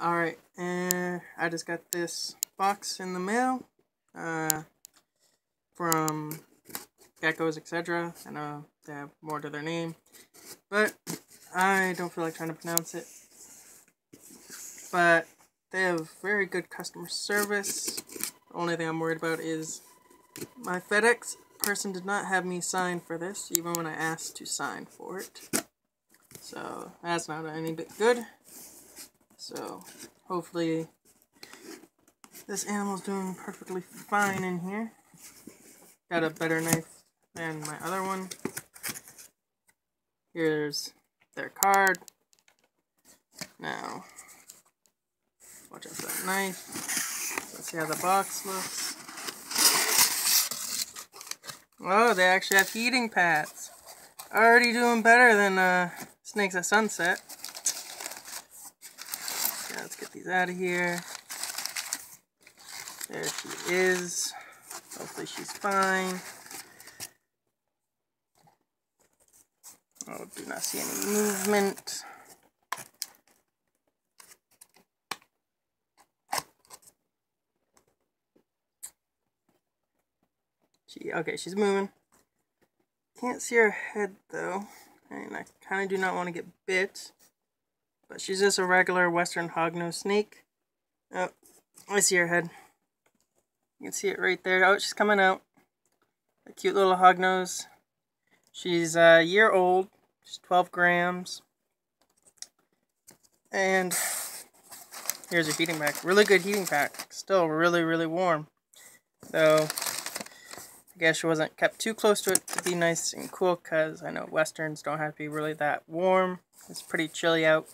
Alright, and I just got this box in the mail uh, from Gekkos, etc. I know they have more to their name, but I don't feel like trying to pronounce it. But they have very good customer service. The only thing I'm worried about is my FedEx person did not have me sign for this, even when I asked to sign for it. So that's not any bit good. So hopefully this animal's doing perfectly fine in here. Got a better knife than my other one. Here's their card. Now, watch out for that knife. Let's see how the box looks. Oh, they actually have heating pads. Already doing better than uh, Snakes at Sunset out of here. There she is. Hopefully she's fine. Oh, do not see any movement. She, okay, she's moving. Can't see her head though. And I kind of do not want to get bit. But she's just a regular western hognose snake. Oh, I see her head. You can see it right there. Oh, she's coming out. A cute little hognose. She's a year old. She's 12 grams. And here's her heating pack. Really good heating pack. Still really, really warm. Though, I guess she wasn't kept too close to it to be nice and cool because I know westerns don't have to be really that warm. It's pretty chilly out.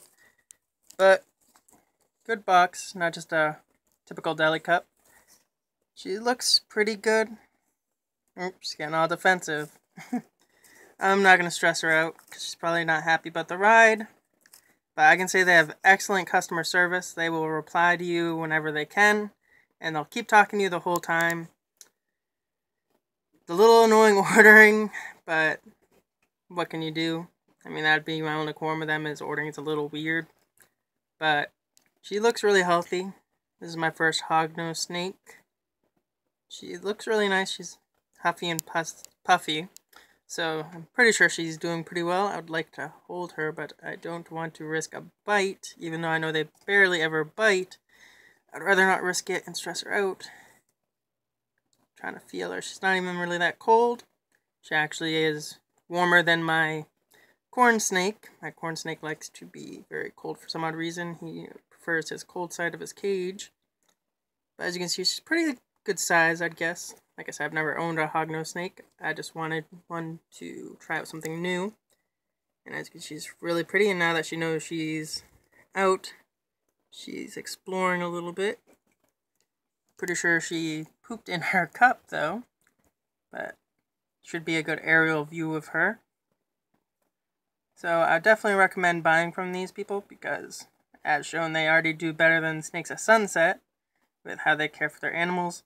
But, good box, not just a typical deli cup. She looks pretty good. Oops, getting all defensive. I'm not going to stress her out because she's probably not happy about the ride. But I can say they have excellent customer service. They will reply to you whenever they can. And they'll keep talking to you the whole time. It's a little annoying ordering, but what can you do? I mean, that'd be my only qualm with them is ordering is a little weird. But she looks really healthy. This is my first hognose snake. She looks really nice. She's huffy and puffy. So I'm pretty sure she's doing pretty well. I would like to hold her, but I don't want to risk a bite, even though I know they barely ever bite. I'd rather not risk it and stress her out. I'm trying to feel her. She's not even really that cold. She actually is warmer than my corn snake. My corn snake likes to be very cold for some odd reason. He prefers his cold side of his cage. But as you can see, she's pretty good size, I'd guess. Like I said, I've never owned a hognose snake. I just wanted one to try out something new. And as you can see, she's really pretty. And now that she knows she's out, she's exploring a little bit. Pretty sure she pooped in her cup, though. But should be a good aerial view of her. So I definitely recommend buying from these people because, as shown, they already do better than Snakes at Sunset with how they care for their animals.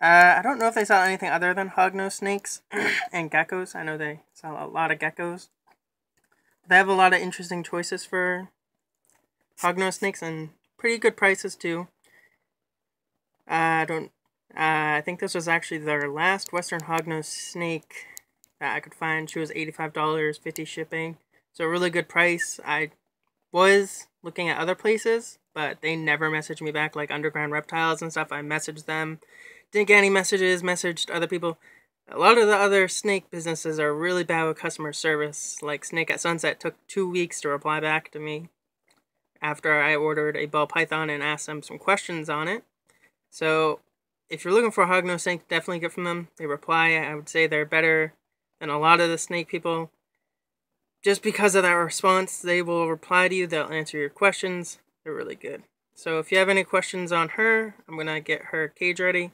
Uh, I don't know if they sell anything other than hognose snakes and geckos. I know they sell a lot of geckos. They have a lot of interesting choices for hognose snakes and pretty good prices too. Uh, I don't. Uh, I think this was actually their last Western hognose snake that I could find. She was eighty-five dollars, fifty shipping. So a really good price. I was looking at other places, but they never messaged me back like Underground Reptiles and stuff. I messaged them, didn't get any messages, messaged other people. A lot of the other snake businesses are really bad with customer service. Like Snake at Sunset took two weeks to reply back to me after I ordered a ball python and asked them some questions on it. So if you're looking for a hognose snake, definitely get from them. They reply. I would say they're better than a lot of the snake people just because of that response, they will reply to you. They'll answer your questions. They're really good. So if you have any questions on her, I'm going to get her cage ready.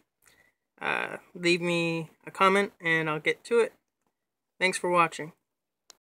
Uh, leave me a comment and I'll get to it. Thanks for watching.